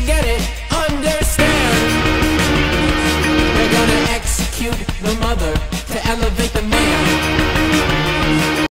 get it, understand. They're gonna execute the mother to elevate the man.